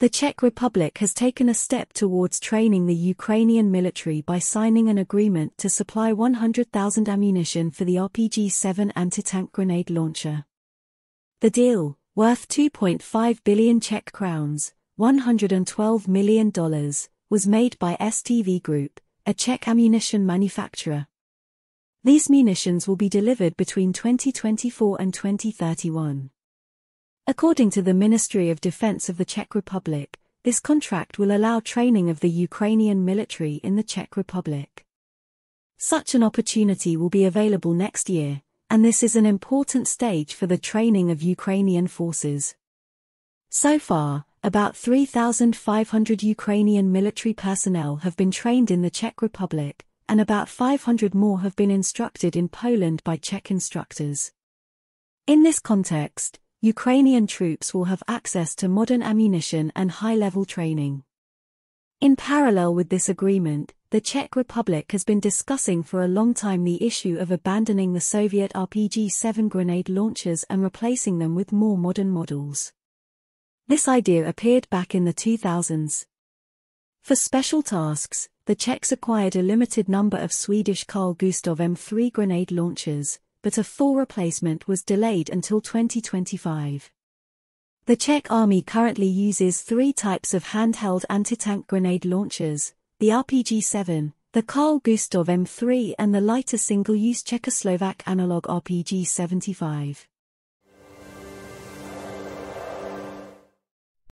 The Czech Republic has taken a step towards training the Ukrainian military by signing an agreement to supply 100,000 ammunition for the RPG-7 anti-tank grenade launcher. The deal, worth 2.5 billion Czech crowns, $112 million, was made by STV Group, a Czech ammunition manufacturer. These munitions will be delivered between 2024 and 2031. According to the Ministry of Defense of the Czech Republic, this contract will allow training of the Ukrainian military in the Czech Republic. Such an opportunity will be available next year, and this is an important stage for the training of Ukrainian forces. So far, about 3,500 Ukrainian military personnel have been trained in the Czech Republic, and about 500 more have been instructed in Poland by Czech instructors. In this context, Ukrainian troops will have access to modern ammunition and high-level training. In parallel with this agreement, the Czech Republic has been discussing for a long time the issue of abandoning the Soviet RPG-7 grenade launchers and replacing them with more modern models. This idea appeared back in the 2000s. For special tasks, the Czechs acquired a limited number of Swedish Carl Gustaf M3 grenade launchers, but a full replacement was delayed until 2025. The Czech army currently uses three types of handheld anti-tank grenade launchers, the RPG-7, the Carl Gustaf M3 and the lighter single-use Czechoslovak analog RPG-75.